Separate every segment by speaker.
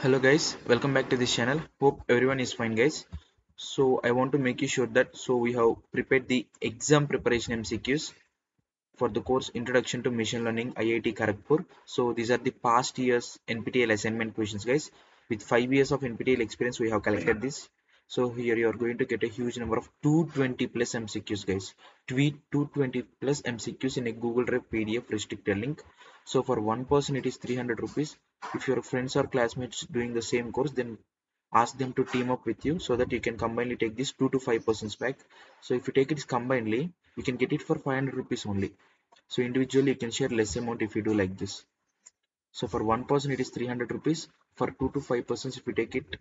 Speaker 1: hello guys. Welcome back to this channel. Hope everyone is fine guys. So i want to make you sure that so we have prepared the exam preparation mcqs for the course introduction to machine learning iit kharagpur. So these are the past years nptel assignment questions guys. With five years of nptel experience we have collected this so here you are going to get a huge number of 220 plus mcqs guys. Tweet 220 plus mcqs in a google drive pdf restricted link. So for one person it is 300 rupees. If your friends or classmates doing the same course then ask them to team up with you so that you can combinedly take this 2 to 5 persons back. So if you take it combinedly you can get it for 500 rupees only. So individually you can share less amount if you do like this. So for one person it is 300 rupees. For 2 to 5 persons if you take it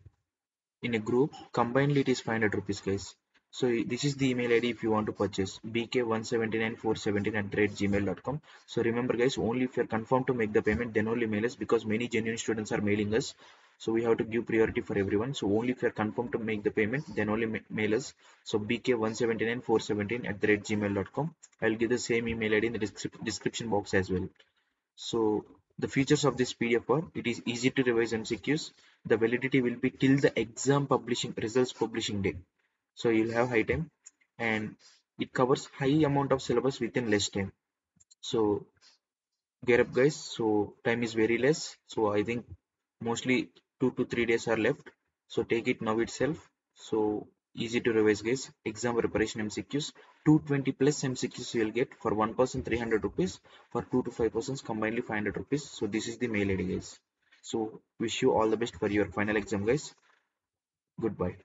Speaker 1: in a group combinedly it is 500 rupees guys. So this is the email id if you want to purchase. Bk179417 at gmail.com so remember guys only if you're confirmed to make the payment then only mail us because many genuine students are mailing us. So we have to give priority for everyone. So only if you're confirmed to make the payment then only ma mail us. So bk179417 at gmail.com i'll give the same email id in the descrip description box as well. So the features of this pdf are it is easy to revise mcqs the validity will be till the exam publishing results publishing date. So you'll have high time. And it covers high amount of syllabus within less time. So get up guys. So time is very less. So i think mostly two to three days are left. So take it now itself. So easy to revise guys. Exam preparation mcqs 220 plus mcqs you will get for one person 300 rupees for two to five persons combinedly 500 rupees. So this is the mail id guys. So wish you all the best for your final exam guys. Goodbye